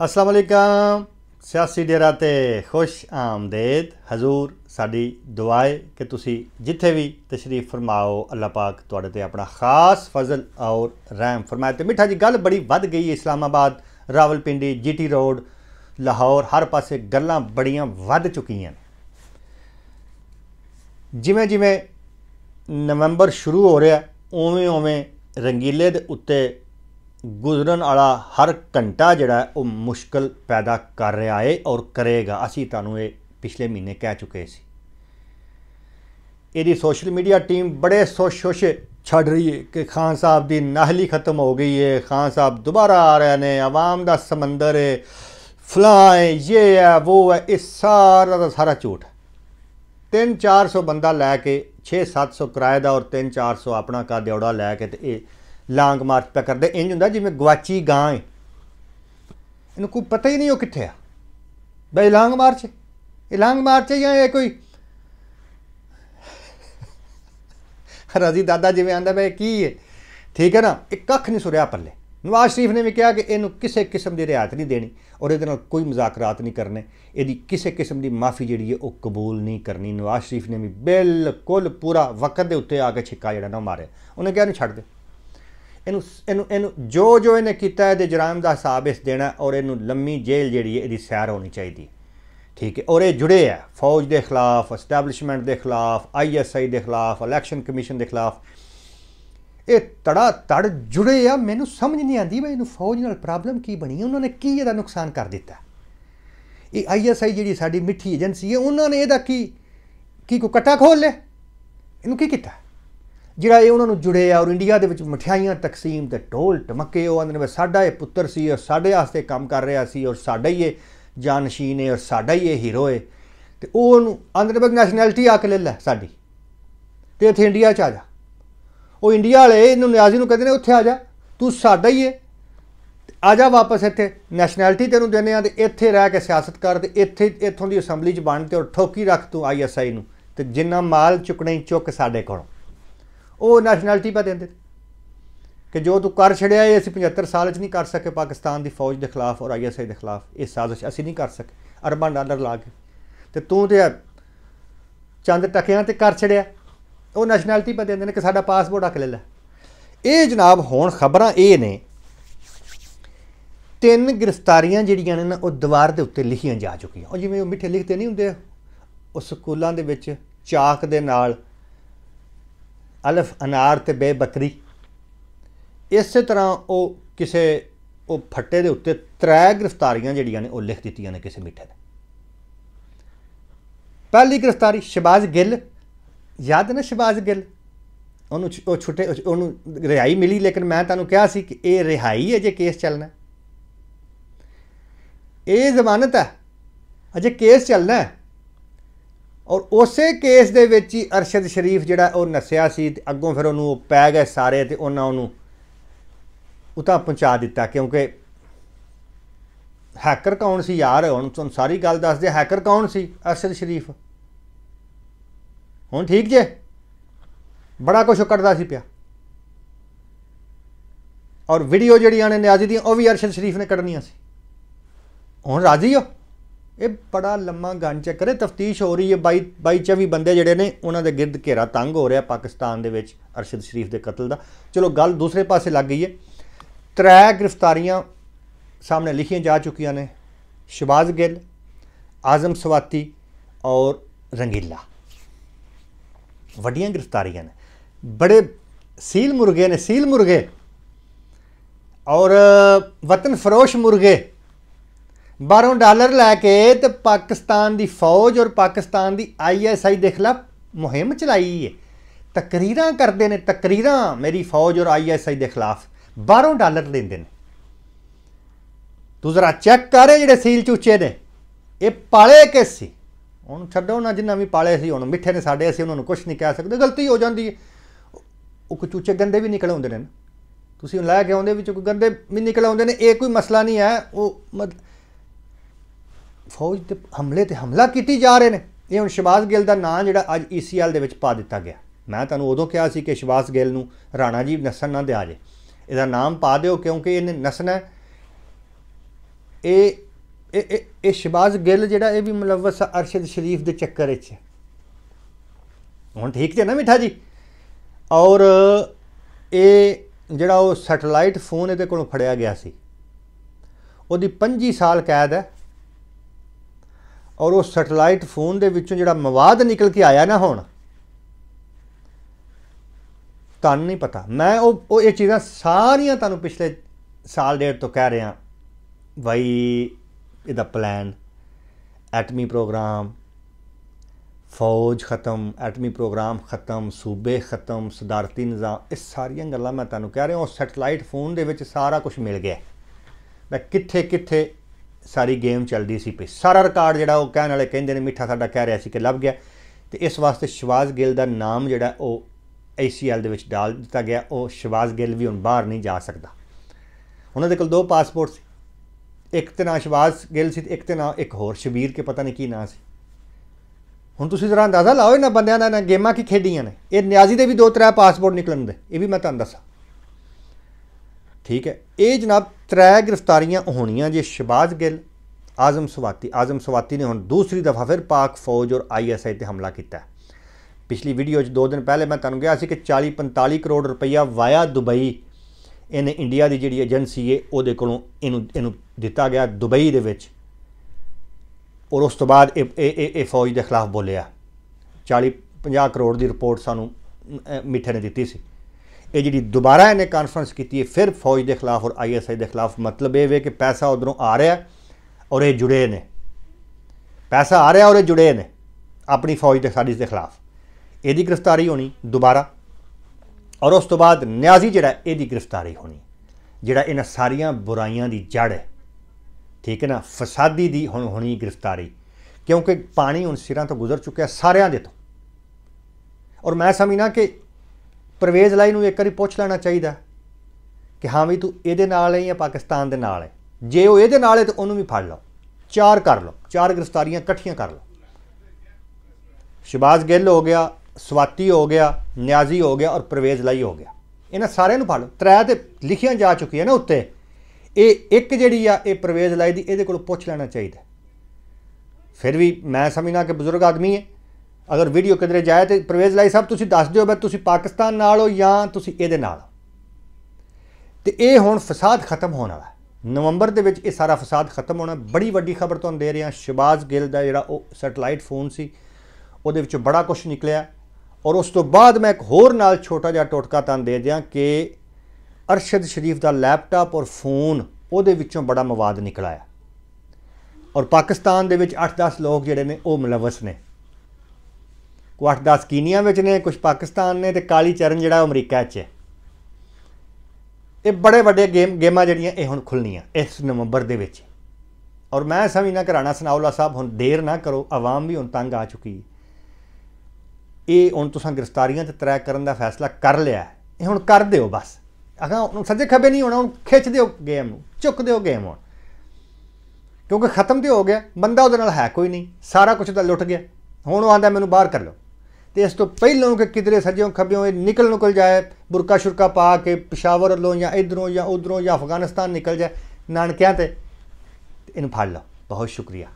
ਅਸਲਾਮ ਵਾਲੇਕਮ ਸਿਆਸੀ ਡੇਰਾ ਤੇ ਖੁਸ਼ ਆਮਦੇਦ ਹਜ਼ੂਰ ਸਾਡੀ ਦੁਆ ਹੈ ਕਿ ਤੁਸੀਂ ਜਿੱਥੇ ਵੀ ਤਸ਼ਰੀਫ ਫਰਮਾਓ ਅੱਲਾਹ ਪਾਕ ਤੁਹਾਡੇ ਤੇ ਆਪਣਾ ਖਾਸ ਫਜ਼ਲ ਔਰ ਰਹਿਮ ਫਰਮਾਏ ਤੇ ਮਿੱਠਾ ਜੀ ਗੱਲ ਬੜੀ ਵੱਧ ਗਈ ਹੈ ਇਸਲਾਮਾਬਾਦ ਰਾਵਲਪਿੰਡੀ ਜੀਟੀ ਰੋਡ ਲਾਹੌਰ ਹਰ ਪਾਸੇ ਗੱਲਾਂ ਬੜੀਆਂ ਵੱਧ ਚੁੱਕੀਆਂ ਜਿਵੇਂ ਜਿਵੇਂ ਨਵੰਬਰ ਸ਼ੁਰੂ ਹੋ ਰਿਹਾ ਉਵੇਂ ਉਵੇਂ ਰੰਗੀਲੇ ਦੇ ਉੱਤੇ ਗੁਜ਼ਰਨ ਵਾਲਾ ਹਰ ਘੰਟਾ ਜਿਹੜਾ ਉਹ ਮੁਸ਼ਕਲ ਪੈਦਾ ਕਰ ਰਿਹਾ ਹੈ ਔਰ ਕਰੇਗਾ। ਅਸੀਂ ਤੁਹਾਨੂੰ ਇਹ ਪਿਛਲੇ ਮਹੀਨੇ ਕਹਿ ਚੁੱਕੇ ਸੀ। ਇਹਦੀ ਸੋਸ਼ਲ ਮੀਡੀਆ ਟੀਮ ਬੜੇ ਸੋਸ਼ ਛੱਡ ਰਹੀ ਹੈ ਕਿ ਖਾਨ ਸਾਹਿਬ ਦੀ ਨਾਹਲੀ ਖਤਮ ਹੋ ਗਈ ਹੈ ਖਾਨ ਸਾਹਿਬ ਦੁਬਾਰਾ ਆ ਰਹੇ ਨੇ, ਆਵਾਮ ਦਾ ਸਮੁੰਦਰ ਹੈ ਫਲਾਂ ਹੈ ਇਹ ਹੈ ਉਹ ਹੈ ਇਹ ਸਾਰਾ ਦਾ ਸਾਰਾ ਝੂਠ ਹੈ। 3-400 ਬੰਦਾ ਲੈ ਕੇ 6-700 ਕਿਰਾਏ ਦਾ ਔਰ 3-400 ਆਪਣਾ ਕਾ ਦਿਉੜਾ ਲੈ ਕੇ ਤੇ ਇਹ ਲਾਂਗ ਮਾਰਚ ਪਾ ਕਰਦੇ ਇੰਜ ਹੁੰਦਾ ਜਿਵੇਂ ਗਵਾਚੀ ਗਾਂ ਹੈ ਇਹਨੂੰ ਕੋਈ ਪਤਾ ਹੀ ਨਹੀਂ ਉਹ ਕਿੱਥੇ ਆ। ਬਈ ਲਾਂਗ ਮਾਰਚ ਇਹ ਲਾਂਗ ਮਾਰਚ ਜਾਂ ਇਹ ਕੋਈ ਰਾਜ਼ੀ ਦਾਦਾ ਜਿਵੇਂ ਆਂਦਾ ਬਈ ਕੀ ਹੈ ਠੀਕ ਹੈ ਨਾ ਇਹ ਕੱਖ ਨਹੀਂ ਸੁਰਿਆ ਪੱਲੇ। ਨਵਾਜ਼ ਸ਼ਰੀਫ ਨੇ ਵੀ ਕਿਹਾ ਕਿ ਇਹਨੂੰ ਕਿਸੇ ਕਿਸਮ ਦੀ ਰਿਆਇਤ ਨਹੀਂ ਦੇਣੀ ਔਰ ਇਹਦੇ ਨਾਲ ਕੋਈ ਮਜ਼ਾਕਰਾਤ ਨਹੀਂ ਕਰਨੇ। ਇਹਦੀ ਕਿਸੇ ਕਿਸਮ ਦੀ ਮਾਫੀ ਜਿਹੜੀ ਹੈ ਉਹ ਕਬੂਲ ਨਹੀਂ ਕਰਨੀ। ਨਵਾਜ਼ ਸ਼ਰੀਫ ਨੇ ਵੀ ਬਿਲਕੁਲ ਪੂਰਾ ਵਕਤ ਦੇ ਉੱਤੇ ਆ ਕੇ ਛਿੱਕਾ ਜਿਹੜਾ ਨਾ ਮਾਰਿਆ। ਉਹਨੇ ਕਿਹਾ ਇਹਨੂੰ ਛੱਡ ਦੇ। ਇਹਨੂੰ ਇਹਨੂੰ ਇਹਨੂੰ ਜੋ ਜੋ ਇਹਨੇ ਕੀਤਾ, ਇਹਦੇ ਜਰਾਮ ਦਾ ਹਿਸਾਬ ਇਸ ਦੇਣਾ ਔਰ ਇਹਨੂੰ ਲੰਮੀ ਜੇਲ੍ਹ ਜਿਹੜੀ ਹੈ, ਇਹਦੀ ਸੈਰ ਹੋਣੀ ਚਾਹੀਦੀ। ਠੀਕ ਹੈ? ਔਰ ਇਹ ਜੁੜੇ ਆ, ਫੌਜ ਦੇ ਖਿਲਾਫ ਐਸਟੈਬਲਿਸ਼ਮੈਂਟ ਦੇ ਖਿਲਾਫ ਆਈਐਸਆਈ ਦੇ ਖਿਲਾਫ ਇਲੈਕਸ਼ਨ ਕਮਿਸ਼ਨ ਦੇ ਖਿਲਾਫ। ਇਹ ਤੜਾ ਤੜ ਜੁੜੇ ਆ, ਮੈਨੂੰ ਸਮਝ ਨਹੀਂ ਆਂਦੀ ਵੀ ਇਹਨੂੰ ਫੌਜ ਨਾਲ ਪ੍ਰੋਬਲਮ ਕੀ ਬਣੀ ਉਹਨਾਂ ਨੇ ਕੀ ਇਹਦਾ ਨੁਕਸਾਨ ਕਰ ਦਿੱਤਾ? ਇਹ ਆਈਐਸਆਈ ਜਿਹੜੀ ਸਾਡੀ ਮਿੱਠੀ ਏਜੰਸੀ ਹੈ, ਉਹਨਾਂ ਨੇ ਇਹਦਾ ਕੀ ਕੀ ਕੋ ਕਟਾ ਖੋਲ ਲਿਆ? ਇਹਨੂੰ ਕੀ ਕੀਤਾ? ਜਿਹੜਾ ਇਹ ਉਹਨਾਂ ਨੂੰ ਜੁੜੇ ਆ ਔਰ ਇੰਡੀਆ ਦੇ ਵਿੱਚ ਮਠਿਆਈਆਂ, ਤਕਸੀਮ ਤੇ ਢੋਲ ਟਮਕੇ, ਉਹ ਆਂਦੇ ਨੇ ਸਾਡਾ ਇਹ ਪੁੱਤਰ ਸੀ ਔਰ ਸਾਡੇ ਵਾਸਤੇ ਕੰਮ ਕਰ ਰਿਹਾ ਸੀ ਔਰ ਸਾਡਾ ਹੀ ਇਹ ਜਾਨਸ਼ੀਨ ਹੈ ਔਰ ਸਾਡਾ ਹੀ ਇਹ ਹੀਰੋ ਹੈ ਤੇ ਉਹ ਉਹਨੂੰ ਆਂਦੇ ਨੇ ਬਈ ਨੈਸ਼ਨੈਲਿਟੀ ਆ ਕੇ ਲੈ ਲੈ ਸਾਡੀ ਤੇ ਇੱਥੇ ਇੰਡੀਆ ਚ ਆ ਜਾ। ਉਹ ਇੰਡੀਆ ਵਾਲੇ ਇਹਨੂੰ ਨਿਆਜ਼ੀ ਨੂੰ ਕਹਿੰਦੇ ਨੇ, ਉੱਥੇ ਆ ਜਾ, ਤੂੰ ਸਾਡਾ ਹੀ ਹੈ ਆ ਜਾ ਵਾਪਸ ਇੱਥੇ ਨੈਸ਼ਨੈਲਿਟੀ ਤੈਨੂੰ ਦਿੰਦੇ ਆ ਤੇ ਇੱਥੇ ਰਹਿ ਕੇ ਸਿਆਸਤ ਕਰ ਤੇ ਇੱਥੇ, ਇੱਥੋਂ ਦੀ ਅਸੈਂਬਲੀ 'ਚ ਬਣ ਤੇ ਔਰ ਠੋਕੀ ਰੱਖ ਤੂੰ ਆਈਐਸਆਈ ਨੂੰ ਤੇ ਜਿੰਨਾ ਮਾਲ ਚੁੱਕਣੇ ਚੁੱਕ ਸਾਡੇ ਕੋਲੋਂ। ਉਹ ਨੈਸ਼ਨੈਲਿਟੀ ਪਾ ਦਿੰਦੇ ਕਿ ਜੋ ਤੂੰ ਕਰ ਛੜਿਆ ਇਹ ਅਸੀਂ 75 ਸਾਲ 'ਚ ਨਹੀਂ ਕਰ ਸਕੇ, ਪਾਕਿਸਤਾਨ ਦੀ ਫੌਜ ਦੇ ਖਿਲਾਫ ਔਰ ਆਈਐਸਆਈ ਦੇ ਖਿਲਾਫ। ਇਹ ਸਾਜ਼ਿਸ਼ ਅਸੀਂ ਨਹੀਂ ਕਰ ਸਕੇ। ਅਰਬਾਂ ਡਾਲਰ ਲਾ ਕੇ। ਤੇ ਤੂੰ ਤੇ ਚੰਦ ਟਕਿਆਂ ਤੇ ਕਰ ਛੜਿਆ ਉਹ ਨੈਸ਼ਨੈਲਿਟੀ ਪਾ ਦਿੰਦੇ ਨੇ ਕਿ ਸਾਡਾ ਪਾਸਪੋਰਟ ਆ ਕੇ ਲੈ ਲੈ। ਇਹ ਜਨਾਬ ਹੁਣ ਖਬਰਾਂ ਇਹ ਨੇ, ਤਿੰਨ ਗ੍ਰਿਫਤਾਰੀਆਂ ਜਿਹੜੀਆਂ ਨੇ ਨਾ, ਉਹ ਦੀਵਾਰ ਦੇ ਉੱਤੇ ਲਿਖੀਆਂ ਜਾ ਚੁੱਕੀਆਂ। ਉਹ ਜਿਵੇਂ ਉਹ ਮਿੱਠੇ ਲਿਖਦੇ ਨਹੀਂ ਹੁੰਦੇ, ਉਹ ਸਕੂਲਾਂ ਦੇ ਵਿੱਚ ਚਾਕ ਦੇ ਨਾਲ ਅਲਫ ਅਨਾਰ ਤੇ ਬੇ ਬੱਕਰੀ। ਇਸੇ ਤਰ੍ਹਾਂ ਉਹ ਕਿਸੇ, ਉਹ ਫੱਟੇ ਦੇ ਉੱਤੇ ਤਰੇ ਗ੍ਰਿਫਤਾਰੀਆਂ ਜਿਹੜੀਆਂ ਨੇ ਉਹ ਲਿਖ ਦਿੱਤੀਆਂ ਨੇ ਕਿਸੇ ਮਿੱਠੇ ਨੇ। ਪਹਿਲੀ ਗ੍ਰਿਫਤਾਰੀ ਸ਼ਬਾਜ਼ ਗਿੱਲ। ਯਾਦ ਨਾ ਸ਼ਬਾਜ਼ ਗਿੱਲ? ਉਹਨੂੰ ਉਹ ਛੁੱਟੇ, ਉਹਨੂੰ ਰਿਹਾਈ ਮਿਲੀ, ਲੇਕਿਨ ਮੈਂ ਤੁਹਾਨੂੰ ਕਿਹਾ ਸੀ ਕਿ ਇਹ ਰਿਹਾਈ ਹੈ ਜੇ ਕੇਸ ਚੱਲਣਾ ਇਹ ਜ਼ਮਾਨਤ ਹੈ। ਅਜੇ ਕੇਸ ਚੱਲਣਾ ਹੈ। ਔਰ ਉਸੇ ਕੇਸ ਦੇ ਵਿੱਚ ਹੀ ਅਰਸ਼ਦ ਸ਼ਰੀਫ ਜਿਹੜਾ ਉਹ ਨਸਿਆ ਸੀ ਤੇ ਅੱਗੋਂ ਫਿਰ ਉਹਨੂੰ ਉਹ ਪੈ ਗਏ ਸਾਰੇ ਤੇ ਉਹਨਾਂ ਉਹਨੂੰ ਉਤਾ ਪਹੁੰਚਾ ਦਿੱਤਾ ਕਿਉਂਕਿ ਹੈਕਰ ਕੌਣ ਸੀ ਯਾਰ, ਹੁਣ ਤੁਹਾਨੂੰ ਸਾਰੀ ਗੱਲ ਦੱਸ ਦੇ ਹੈਕਰ ਕੌਣ ਸੀ ਅਰਸ਼ਦ ਸ਼ਰੀਫ? ਹੁਣ ਠੀਕ ਜੇ? ਬੜਾ ਕੁਝ ਕੱਢਦਾ ਸੀ ਪਿਆ। ਔਰ ਵੀਡੀਓ ਜਿਹੜੀਆਂ ਨੇ ਨਿਆਜ਼ੀ ਦੀਆਂ ਉਹ ਵੀ ਅਰਸ਼ਦ ਸ਼ਰੀਫ ਨੇ ਕੱਢਣੀਆਂ ਸੀ। ਹੁਣ ਰਾਜ਼ੀ ਹੋ? ਇਹ ਬੜਾ ਲੰਮਾ ਗਨ ਚੱਕਰ ਹੈ ਤਫਤੀਸ਼ ਹੋ ਰਹੀ ਹੈ। 22 22 24 ਬੰਦੇ ਜਿਹੜੇ ਨੇ, ਉਹਨਾਂ ਦੇ ਗਿਰਦ ਘੇਰਾ ਤੰਗ ਹੋ ਰਿਹਾ ਪਾਕਿਸਤਾਨ ਦੇ ਵਿੱਚ, ਅਰਸ਼ਦ ਸ਼ਰੀਫ ਦੇ ਕਤਲ ਦਾ। ਚਲੋ, ਗੱਲ ਦੂਸਰੇ ਪਾਸੇ ਲੱਗ ਗਈ ਹੈ। ਤਰੇ ਗ੍ਰਿਫਤਾਰੀਆਂ ਸਾਹਮਣੇ ਲਿਖੀਆਂ ਜਾ ਚੁੱਕੀਆਂ ਨੇ। ਸ਼ਬਾਜ਼ ਗਿੱਲ, ਆਜ਼ਮ ਸਵਾਤੀ ਔਰ ਰੰਗੀਲਾ। ਵੱਡੀਆਂ ਗ੍ਰਿਫਤਾਰੀਆਂ ਨੇ। ਬੜੇ ਸੀਲ ਮੁਰਗੇ ਨੇ, ਸੀਲ ਮੁਰਗੇ। ਔਰ, ਵਤਨ ਫਰੋਸ਼ ਮੁਰਗੇ। ਬਾਹਰੋਂ ਡਾਲਰ ਲੈ ਕੇ ਤੇ ਪਾਕਿਸਤਾਨ ਦੀ ਫੌਜ ਔਰ ਪਾਕਿਸਤਾਨ ਦੀ ਆਈਐਸਆਈ ਦੇ ਖਿਲਾਫ ਮੁਹਿੰਮ ਚਲਾਈ ਹੈ ਤਕਰੀਰਾਂ ਕਰਦੇ ਨੇ, ਤਕਰੀਰਾਂ ਮੇਰੀ ਫੌਜ ਔਰ ਆਈਐਸਆਈ ਦੇ ਖਿਲਾਫ, ਬਾਹਰੋਂ ਡਾਲਰ ਲੈਂਦੇ ਨੇ। ਤੂੰ ਜ਼ਰਾ ਚੈੱਕ ਕਰ ਜਿਹੜੇ ਸੀਲ ਚੂਚੇ ਨੇ, ਇਹ ਪਾਲੇ ਕਿਸ ਸੀ? ਹੁਣ ਛੱਡੋ ਨਾ, ਜਿੰਨਾ ਵੀ ਪਾਲੇ ਸੀ, ਹੁਣ ਮਿੱਠੇ ਨੇ ਸਾਡੇ, ਅਸੀਂ ਉਹਨਾਂ ਨੂੰ ਕੁਝ ਨਹੀਂ ਕਹਿ ਸਕਦੇ, ਗਲਤੀ ਹੋ ਜਾਂਦੀ ਹੈ ਉਹ ਕੋ ਗੰਦੇ ਵੀ ਨਿਕਲ ਆਉਂਦੇ ਨੇ ਤੁਸੀਂ ਲੈ ਕੇ ਆਉਂਦੇ ਵਿੱਚ ਕੋਈ ਗੰਦੇ ਵੀ ਨਿਕਲ ਆਉਂਦੇ ਨੇ, ਇਹ ਕੋਈ ਮਸਲਾ ਨਹੀਂ ਹੈ, ਉਹ ਫੌਜ ਤੇ ਹਮਲੇ ਤੇ ਹਮਲਾ ਕੀਤੀ ਜਾ ਰਹੇ ਨੇ। ਇਹ ਹੁਣ ਸ਼ਬਾਜ਼ ਗਿੱਲ ਦਾ ਨਾਂ ਜਿਹੜਾ ਅੱਜ ਈਸੀਐਲ ਦੇ ਵਿੱਚ ਪਾ ਦਿੱਤਾ ਗਿਆ। ਮੈਂ ਤੁਹਾਨੂੰ ਉਦੋਂ ਕਿਹਾ ਸੀ ਕਿ ਸ਼ਬਾਜ਼ ਗਿੱਲ ਨੂੰ ਰਾਣਾ ਜੀ ਨਸਨ ਨਾ ਦਿਆ ਜੇ। ਇਹਦਾ ਨਾਮ ਪਾ ਦਿਓ ਕਿਉਂਕਿ ਇਹਨੇ ਨਸਣਾ ਇਹ ਇਹ, ਇਹ- ਇਹ ਸ਼ਬਾਜ਼ ਗਿੱਲ ਜਿਹੜਾ ਇਹ ਵੀ ਮੁਲਵਸ ਅਰਸ਼ਦ ਸ਼ਰੀਫ ਦੇ ਚੱਕਰ ਵਿੱਚ। ਹੁਣ ਠੀਕ ਜੇ ਨਾ ਮਿੱਠਾ ਜੀ? ਔਰ ਇਹ ਜਿਹੜਾ ਉਹ ਸੈਟਲਾਈਟ ਫੋਨ ਇਹਦੇ ਕੋਲੋਂ ਫੜਿਆ ਗਿਆ ਸੀ। ਉਹਦੀ 25 ਸਾਲ ਕੈਦ ਹੈ। ਔਰ ਉਹ ਸੈਟਲਾਈਟ ਫੋਨ ਦੇ ਵਿੱਚੋਂ ਜਿਹੜਾ ਮਵਾਦ ਨਿਕਲ ਕੇ ਆਇਆ ਨਾ ਹੁਣ, ਤੁਹਾਨੂੰ ਨਹੀਂ ਪਤਾ। ਮੈਂ ਉਹ ਉਹ ਇਹ ਚੀਜ਼ਾਂ ਸਾਰੀਆਂ ਤੁਹਾਨੂੰ ਪਿਛਲੇ ਸਾਲ ਡੇਢ ਤੋਂ ਕਹਿ ਰਿਹਾ। ਭਾਈ ਇਹਦਾ ਪਲਾਨ ਐਟਮੀ ਪ੍ਰੋਗਰਾਮ, ਫੌਜ ਖਤਮ, ਐਟਮੀ ਪ੍ਰੋਗਰਾਮ ਖਤਮ, ਸੂਬੇ ਖਤਮ, ਸਦਾਰਤੀ ਨਿਜ਼ਾਮ, ਇਹ ਸਾਰੀਆਂ ਗੱਲਾਂ ਮੈਂ ਤੁਹਾਨੂੰ ਕਹਿ ਰਿਹਾ। ਉਹ ਸੈਟਲਾਈਟ ਫੋਨ ਦੇ ਵਿੱਚ ਸਾਰਾ ਕੁਝ ਮਿਲ ਗਿਆ। ਮੈਂ ਕਿੱਥੇ ਕਿੱਥੇ ਸਾਰੀ ਗੇਮ ਚੱਲਦੀ ਸੀ ਪਈ। ਸਾਰਾ ਰਿਕਾਰਡ ਜਿਹੜਾ ਉਹ ਕਹਿਣ ਵਾਲੇ ਕਹਿੰਦੇ ਨੇ, ਮਿੱਠਾ ਸਾਡਾ ਕਹਿ ਰਿਹਾ ਸੀ ਕਿ ਲੱਭ ਗਿਆ। ਤੇ ਇਸ ਵਾਸਤੇ ਸ਼ਿਵਾਜ਼ ਗਿੱਲ ਦਾ ਨਾਮ ਜਿਹੜਾ ਉਹ ACL ਦੇ ਵਿੱਚ ਡਾਲ ਦਿੱਤਾ ਗਿਆ। ਉਹ ਸ਼ਿਵਾਜ਼ ਗਿੱਲ ਵੀ ਹੁਣ ਬਾਹਰ ਨਹੀਂ ਜਾ ਸਕਦਾ। ਉਹਨਾਂ ਦੇ ਕੋਲ ਦੋ ਪਾਸਪੋਰਟ ਸੀ। ਇੱਕ ਤੇ ਨਾਂ ਸ਼ਿਵਾਜ਼ ਗਿੱਲ ਸੀ ਤੇ ਇੱਕ ਤੇ ਨਾਂ ਇੱਕ ਹੋਰ, ਸ਼ਬੀਰ ਕੇ ਪਤਾ ਨਹੀਂ ਕੀ ਨਾਂ ਸੀ। ਹੁਣ ਤੁਸੀਂ ਜ਼ਰਾ ਅੰਦਾਜ਼ਾ ਲਾਓ ਇਹਨਾਂ ਬੰਦਿਆਂ ਦਾ ਨਾ ਗੇਮਾਂ ਕੀ ਖੇਡੀਆਂ ਨੇ। ਇਹ ਨਿਆਜ਼ੀ ਦੇ ਵੀ ਦੋ ਤਰ੍ਹਾਂ ਪਾਸਪੋਰਟ ਨਿਕਲਣ ਦੇ। ਇਹ ਵੀ ਮੈਂ ਤੁਹਾਨੂੰ ਦੱਸਾਂ। ਠੀਕ ਹੈ। ਇਹ ਜਨਾਬ ਤਰੇ ਗ੍ਰਿਫਤਾਰੀਆਂ ਹੋਣੀਆਂ ਜੇ ਸ਼ਬਾਜ਼ ਗਿੱਲ, ਆਜ਼ਮ ਸਵਾਤੀ ਆਜ਼ਮ ਸਵਾਤੀ ਨੇ ਹੁਣ ਦੂਸਰੀ ਦਫਾ ਫਿਰ ਪਾਕ ਫੌਜ ਔਰ ਆਈਐਸਆਈ ਤੇ ਹਮਲਾ ਕੀਤਾ। ਪਿਛਲੀ ਵੀਡੀਓ 'ਚ ਦੋ ਦਿਨ ਪਹਿਲੇ ਮੈਂ ਤੁਹਾਨੂੰ ਕਿਹਾ ਸੀ ਕਿ 40 45 ਕਰੋੜ ਰੁਪਈਆ ਵਾਇਆ ਦੁਬਈ, ਇਹਨੇ ਇੰਡੀਆ ਦੀ ਜਿਹੜੀ ਏਜੰਸੀ ਹੈ ਉਹਦੇ ਕੋਲੋਂ ਇਹਨੂੰ ਇਹਨੂੰ ਦਿੱਤਾ ਗਿਆ ਦੁਬਈ ਦੇ ਵਿੱਚ। ਔਰ ਉਸ ਤੋਂ ਬਾਅਦ ਇਹ ਇਹ, ਇਹ- ਫੌਜ ਦੇ ਖਿਲਾਫ ਬੋਲਿਆ। 40 50 ਕਰੋੜ ਦੀ ਰਿਪੋਰਟ ਸਾਨੂੰ ਮਿੱਠੇ ਨੇ ਦਿੱਤੀ ਸੀ। ਇਹ ਜਿਹੜੀ ਦੁਬਾਰਾ ਇਹਨੇ ਕਾਨਫਰੰਸ ਕੀਤੀ ਹੈ, ਫਿਰ ਫੌਜ ਦੇ ਖਿਲਾਫ ਔਰ ਆਈਐਸਆਈ ਦੇ ਖਿਲਾਫ ਮਤਲਬ ਇਹ ਵੇ ਕਿ ਪੈਸਾ ਉਧਰੋਂ ਆ ਰਿਹਾ ਔਰ ਇਹ ਜੁੜੇ ਨੇ। ਪੈਸਾ ਆ ਰਿਹਾ ਔਰ ਇਹ ਜੁੜੇ ਨੇ ਆਪਣੀ ਫੌਜ ਦੇ ਸਾਡੀ ਦੇ ਖਿਲਾਫ। ਇਹਦੀ ਗ੍ਰਿਫਤਾਰੀ ਹੋਣੀ ਦੁਬਾਰਾ ਔਰ ਉਸ ਤੋਂ ਬਾਅਦ ਨਿਆਜ਼ੀ ਜਿਹੜਾ ਇਹਦੀ ਗ੍ਰਿਫਤਾਰੀ ਹੋਣੀ, ਜਿਹੜਾ ਇਹਨਾਂ ਸਾਰੀਆਂ ਬੁਰਾਈਆਂ ਦੀ ਜੜ ਹੈ। ਠੀਕ ਹੈ ਨਾ? ਫਸਾਦੀ ਦੀ ਹੁਣ ਹੋਣੀ ਗ੍ਰਿਫਤਾਰੀ, ਕਿਉਂਕਿ ਪਾਣੀ ਹੁਣ ਸਿਰਾਂ ਤੋਂ ਗੁਜ਼ਰ ਚੁੱਕਿਆ ਸਾਰਿਆਂ ਦੇ ਤੋਂ। ਔਰ ਮੈਂ ਸਮਝਣਾ ਕਿ ਪਰਵੇਜ਼ ਲਾਈ ਨੂੰ ਇੱਕ ਵਾਰੀ ਪੁੱਛ ਲੈਣਾ ਚਾਹੀਦਾ ਕਿ ਹਾਂ ਵੀ ਤੂੰ ਇਹਦੇ ਨਾਲ ਹੈ ਜਾਂ ਪਾਕਿਸਤਾਨ ਦੇ ਨਾਲ ਹੈ। ਜੇ ਉਹ ਇਹਦੇ ਨਾਲ ਹੈ ਤਾਂ ਉਹਨੂੰ ਵੀ ਫੜ ਲਓ। ਚਾਰ ਕਰ ਲਓ। ਚਾਰ ਗ੍ਰਿਫਤਾਰੀਆਂ ਇਕੱਠੀਆਂ ਕਰ ਲਓ। ਸ਼ਿਬਾਜ਼ ਗਿੱਲ ਹੋ ਗਿਆ, ਸਵਾਤੀ ਹੋ ਗਿਆ, ਨਿਆਜ਼ੀ ਹੋ ਗਿਆ ਔਰ ਪਰਵੇਜ਼ ਲਾਈ ਹੋ ਗਿਆ। ਇਹਨਾਂ ਸਾਰਿਆਂ ਨੂੰ ਫੜ ਲਓ। ਤਰੇ ਤੇ ਲਿਖੀਆਂ ਜਾ ਚੁੱਕੀਆਂ ਨਾ ਉੱਤੇ। ਇਹ ਇੱਕ ਜਿਹੜੀ ਆ, ਇਹ ਪਰਵੇਜ਼ ਲਾਈ ਦੀ, ਇਹਦੇ ਕੋਲ ਪੁੱਛ ਲੈਣਾ ਚਾਹੀਦਾ। ਫਿਰ ਵੀ ਮੈਂ ਸਮਝਣਾ ਕਿ ਬਜ਼ੁਰਗ ਆਦਮੀ ਹੈ। ਅਗਰ ਵੀਡੀਓ ਕਿਧਰੇ ਜਾਏ ਤੇ ਪ੍ਰਵੇਜ਼ ਲਾਈ ਸਾਹਿਬ, ਤੁਸੀਂ ਦੱਸ ਦਿਓ ਬਈ ਤੁਸੀਂ ਪਾਕਿਸਤਾਨ ਨਾਲ ਹੋ ਜਾਂ ਤੁਸੀਂ ਇਹਦੇ ਨਾਲ ਹੋ। ਤੇ ਇਹ ਹੁਣ ਫਸਾਦ ਖਤਮ ਹੋਣ ਵਾਲਾ ਨਵੰਬਰ ਦੇ ਵਿੱਚ ਇਹ ਸਾਰਾ ਫਸਾਦ ਖਤਮ ਹੋਣਾ, ਬੜੀ ਵੱਡੀ ਖਬਰ ਤੁਹਾਨੂੰ ਦੇ ਰਿਹਾ। ਸ਼ਿਬਾਜ਼ ਗਿੱਲ ਦਾ ਜਿਹੜਾ ਉਹ ਸੈਟਲਾਈਟ ਫੋਨ ਸੀ, ਉਹਦੇ ਵਿੱਚੋਂ ਬੜਾ ਕੁਝ ਨਿਕਲਿਆ। ਔਰ ਉਸ ਤੋਂ ਬਾਅਦ ਮੈਂ ਇੱਕ ਹੋਰ ਨਾਲ ਛੋਟਾ ਜਿਹਾ ਟੋਟਕਾ ਤੁਹਾਨੂੰ ਦੇ ਦਿਆਂ ਕਿ ਅਰਸ਼ਦ ਸ਼ਰੀਫ ਦਾ ਲੈਪਟਾਪ ਔਰ ਫੋਨ, ਉਹਦੇ ਵਿੱਚੋਂ ਬੜਾ ਮਵਾਦ ਨਿਕਲ ਆਇਆ। ਔਰ ਪਾਕਿਸਤਾਨ ਦੇ ਵਿੱਚ 8-10 ਲੋਕ ਜਿਹੜੇ ਨੇ, ਉਹ ਮੁਲਵਸ ਨੇ। ਕੋ 8-10 ਕੀਨੀਆ ਵਿੱਚ ਨੇ ਕੁਝ ਪਾਕਿਸਤਾਨ ਨੇ ਤੇ ਕਾਲੀ ਚਰਨ ਜਿਹੜਾ ਅਮਰੀਕਾ 'ਚ ਹੈ। ਇਹ ਬੜੇ ਵੱਡੇ ਗੇਮ, ਗੇਮਾਂ ਜਿਹੜੀਆਂ ਇਹ ਹੁਣ ਖੁੱਲਣੀਆਂ ਇਸ ਨਵੰਬਰ ਦੇ ਵਿੱਚ। ਔਰ ਮੈਂ ਸਮਝਣਾ ਕਿ ਰਾਣਾ ਸਨਾਉਲਾ ਸਾਹਿਬ, ਹੁਣ ਦੇਰ ਨਾ ਕਰੋ, ਆਵਾਮ ਵੀ ਹੁਣ ਤੰਗ ਆ ਚੁੱਕੀ ਇਹ ਹੁਣ ਤੁਸੀਂ ਗ੍ਰਿਫਤਾਰੀਆਂ ਤੇ ਤੈਅ ਕਰਨ ਦਾ ਫੈਸਲਾ ਕਰ ਲਿਆ ਇਹ ਹੁਣ ਕਰ ਦਿਓ ਬਸ। ਅਗਾ ਹੁਣ ਸੱਜੇ ਖੱਬੇ ਨਹੀਂ ਹੋਣਾ, ਹੁਣ ਖਿੱਚ ਦਿਓ ਗੇਮ ਨੂੰ, ਚੁੱਕ ਦਿਓ ਗੇਮ ਹੁਣ। ਕਿਉਂਕਿ ਖਤਮ ਤੇ ਹੋ ਗਿਆ, ਬੰਦਾ ਉਹਦੇ ਨਾਲ ਹੈ ਕੋਈ ਨਹੀਂ, ਸਾਰਾ ਕੁਝ ਤਾਂ ਲੁੱਟ ਗਿਆ। ਹੁਣ ਉਹ ਆਂਦਾ, ਮੈਨੂੰ ਬਾਹਰ ਕਰ ਲਓ। ਤੇ ਇਸ ਤੋਂ ਪਹਿਲਾਂ ਕਿ ਕਿਧਰੇ ਸੱਜਿਓਂ ਖੱਬਿਓਂ ਇਹ ਨਿਕਲ ਨਿਕਲ ਜਾਏ ਬੁਰਕਾ ਸ਼ੁਰਕਾ ਪਾ ਕੇ ਪਿਸ਼ਾਵਰ ਵੱਲੋਂ ਜਾਂ ਇਧਰੋਂ ਜਾਂ ਉਧਰੋਂ ਜਾਂ ਅਫਗਾਨਿਸਤਾਨ ਨਿਕਲ ਜਾਏ, ਨਾਨਕਿਆਂ ਤੇ ਤੇ ਇਹਨੂੰ ਫੜ ਲਓ। ਬਹੁਤ ਸ਼ੁਕਰੀਆ।